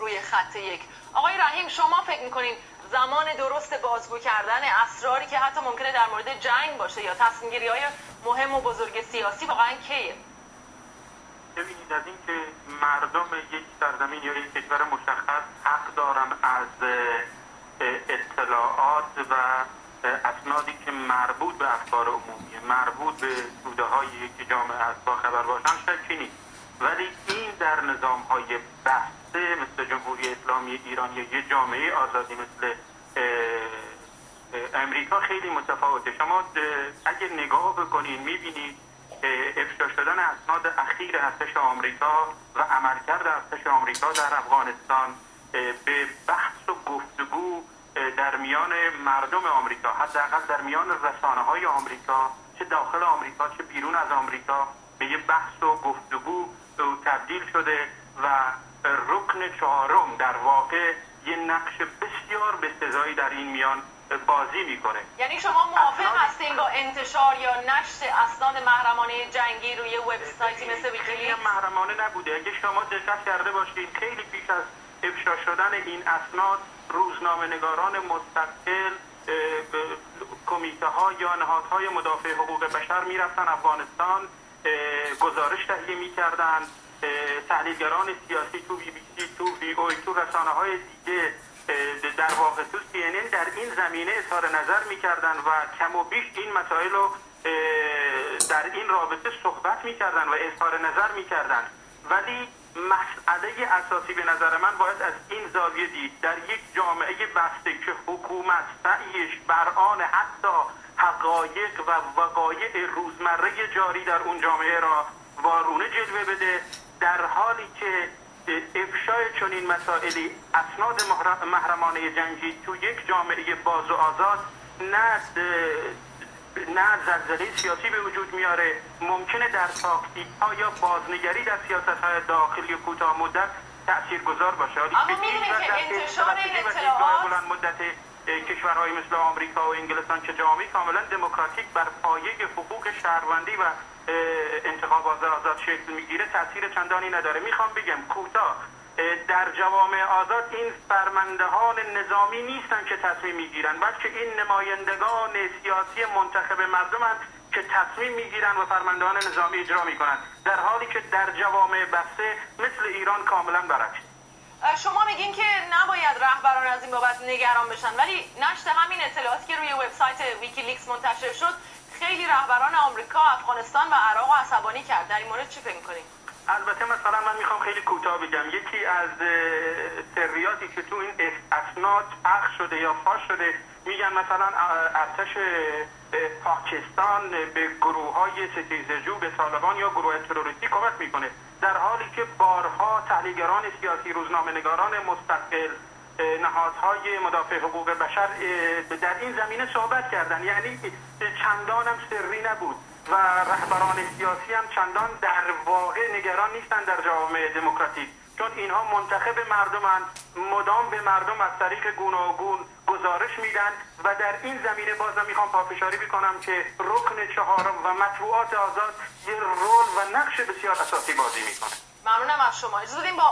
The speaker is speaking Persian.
روی خط یک. آقای رحیم شما فکر می‌کنین زمان درست بازگو کردن اسراری که حتی ممکنه در مورد جنگ باشه یا تصمیم های مهم و بزرگ سیاسی واقعا کیه؟ ببینید از اینکه مردم یک سرزمین یا یک کشور مشخص حق دارن از اطلاعات و اسنادی که مربوط به افکار عمومی مربوط به توده های یک جامعه است با خبر باشن شکی نیست. ولی این در نظام های بسته مثل جمهوری اسلامی ایران یا یه جامعه آزادی مثل امریکا خیلی متفاوته. شما اگر نگاه بکنین می‌بینید افشا شدن اسناد اخیر ارتش آمریکا و عملکرد ارتش آمریکا در افغانستان به بحث و گفتگو در میان مردم آمریکا حداقل در میان رسانه های آمریکا چه داخل آمریکا چه بیرون از آمریکا به یه بحث و گفتگو تبدیل شده. و رکن چهارم در واقع یه نقش بسیار بسزایی در این میان بازی می‌کنه. یعنی شما موافق هستین با انتشار یا نشر اسناد محرمانه جنگی روی وبسایتی مثل ویکیلیکس؟ محرمانه نبوده. اگه شما دقت کرده باشید خیلی پیش از افشا شدن این اسناد روزنامه نگاران مستقل کمیته ها یا نهادهای مدافع حقوق بشر می‌رفتن افغانستان گزارش تهیه می‌کردن. تحلیلگران سیاسی تو بی بی سی تو بی اوی تو رسانه های دیگه در واقع تو سی در این زمینه اظهار نظر می‌کردن و کم و بیش این مسائل رو در این رابطه صحبت می‌کردن و اظهار نظر می‌کردن. ولی مسئله اساسی به نظر من باید از این زاویه دید. در یک جامعه بسته که حکومت سعیش بر آن حتی حقایق و وقایع روزمره جاری در اون جامعه را وارونه جلوه بده در حالی که افشای چنین مسائلی اسناد محرمانه جنگی تو یک جامعه باز و آزاد نه نه زلزله سیاسی به وجود میاره ممکنه در ها یا بازنگری در سیاست های داخلی کوتاه مدت تأثیر گذار باشه. اما می‌دونید که انتشار این اطلاعات بلند مدت کشورهای مثل آمریکا و انگلستان که جامعه کاملا دموکراتیک بر پایه حقوق شهروندی و انتخاب آزاد شکل می‌گیره تاثیر چندانی نداره. می‌خوام بگم کوتاه در جوامع آزاد این فرمندهان نظامی نیستن که تصمیم می‌گیرن بلکه این نمایندگان سیاسی منتخب مردم هست که تصمیم می‌گیرن و فرماندهان نظامی اجرا می‌کنن در حالی که در جوامع بسته مثل ایران کاملا برعکس. شما میگین که نباید رهبران از این بابت نگران بشن ولی نشر همین اطلاعاتی که روی وبسایت ویکیلیکس منتشر شد خیلی رهبران آمریکا، افغانستان و عراق عصبانی کرد. در این مورد چی فکر می‌کنید؟ البته مثلا من می‌خوام خیلی کوتاه بگم یکی از سریاتی که تو این اسناد پخش شده یا فاش شده میگن مثلا ارتش پاکستان به گروه های ستیزجو به طالبان یا گروه تروریستی کمک می‌کنه در حالی که بارها تحلیلگران سیاسی روزنامه نگاران مستقل نهادهای مدافع حقوق بشر در این زمینه صحبت کردن. یعنی چندان هم سری نبود و رهبران سیاسی هم چندان در واقع نگران نیستن در جامعه دموکراتیک. چون اینها منتخب مردمن مدام به مردم از طریق گوناگون گزارش میدن و در این زمینه بازم می‌خوام پافشاری بکنم که رکن چهارم و مطبوعات آزاد یه رول و نقش بسیار اساسی بازی می‌کنه. ممنونم از شما. اجازه با